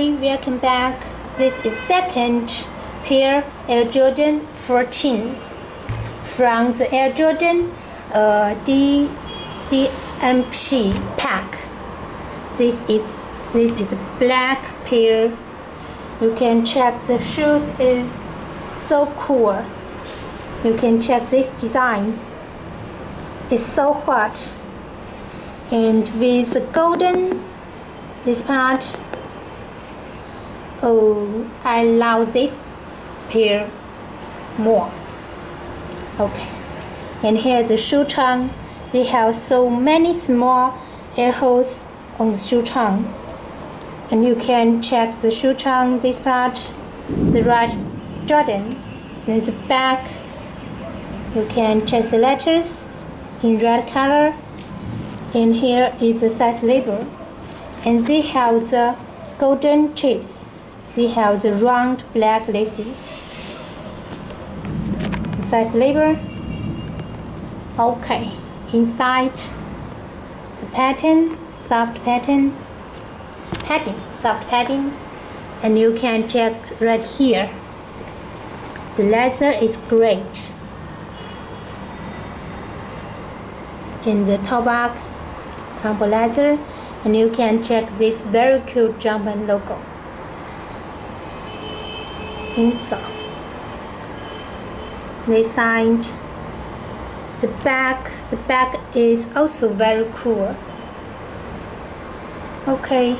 Hi, welcome back. This is second pair Air Jordan 14 from the Air Jordan uh, D, DMP pack. This is this is black pair. You can check the shoes is so cool. You can check this design. It's so hot and with the golden this part oh I love this pair more. Okay. And here the shoe tongue they have so many small air holes on the shoe tongue and you can check the shoe tongue this part the right Jordan and the back. You can check the letters in red color. And here is the size label. And they have the golden chips they have the round black laces. Size label okay. Inside the pattern soft pattern padding soft padding. And you can check right here. The leather is great. In the top box Campo leather. And you can check this very cute Jumpman logo inside. They signed. The back the back is also very cool. Okay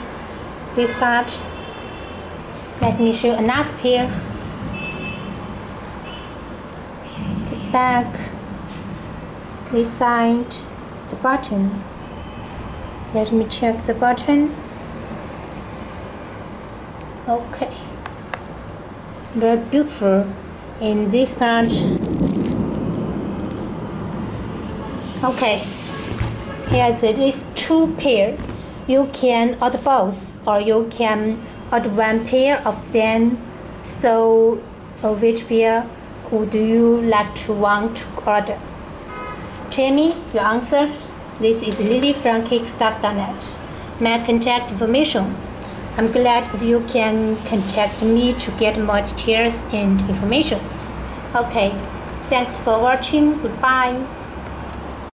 this part. Let me show another pair the back. They signed the button. Let me check the button. Okay very beautiful. In this part okay. Here there is two pair. You can order both or you can order one pair of them. So uh, which pair would you like to want to order tell me your answer. This is Lily from Kickstalk.net. My contact information. I'm glad you can contact me to get more details and information. Okay, thanks for watching. Goodbye.